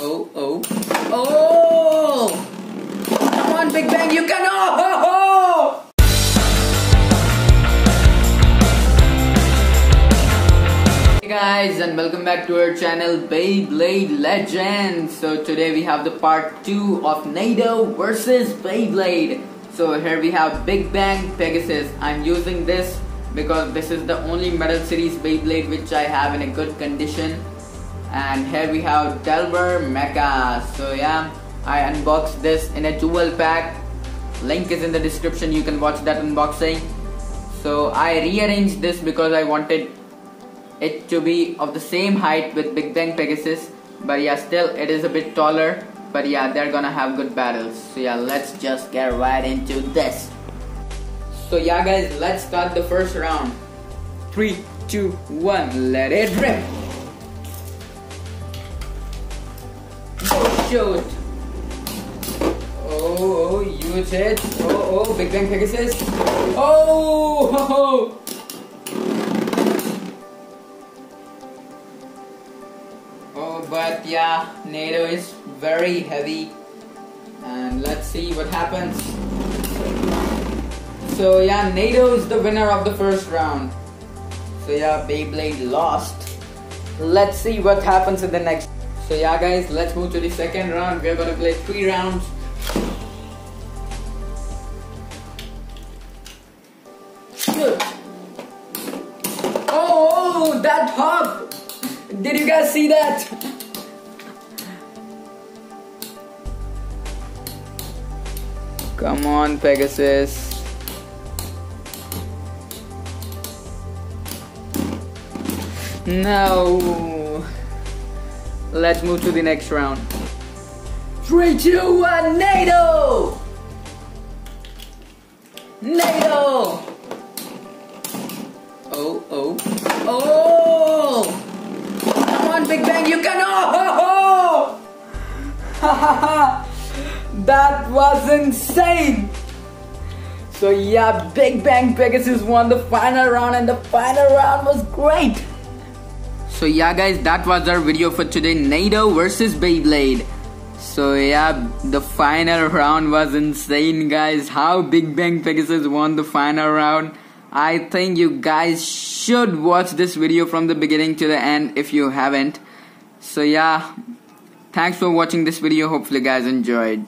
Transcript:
Oh, oh, oh! Come on, Big Bang, you can. Oh, oh, oh! Hey guys, and welcome back to our channel Beyblade Legends. So today we have the part 2 of Nado versus Beyblade. So here we have Big Bang Pegasus. I'm using this because this is the only Metal Series Beyblade which I have in a good condition. And here we have Delver Mecha. So yeah, I unboxed this in a jewel pack. Link is in the description. You can watch that unboxing. So I rearranged this because I wanted it to be of the same height with Big Bang Pegasus. But yeah, still it is a bit taller. But yeah, they're gonna have good battles. So yeah, let's just get right into this. So yeah guys, let's start the first round. Three, two, one, let it rip! Shoot! Oh, oh, huge hit! Oh, oh, Big Bang Pegasus! Oh! Ho, ho. Oh, but yeah, Nado is very heavy. And let's see what happens. So yeah, Nado is the winner of the first round. So yeah, Beyblade lost. Let's see what happens in the next. So yeah guys, let's move to the second round. We're gonna play three rounds. Oh, oh, that hop! Did you guys see that? Come on, Pegasus. No. Let's move to the next round. Three, two, one, Nado! Nado! Oh, oh, oh! Come on, Big Bang, you can. Oh, oh! that was insane! So, yeah, Big Bang Pegasus won the final round, and the final round was great! So yeah guys that was our video for today Nado versus Beyblade. So yeah the final round was insane guys how Big Bang Pegasus won the final round. I think you guys should watch this video from the beginning to the end if you haven't. So yeah thanks for watching this video hopefully guys enjoyed.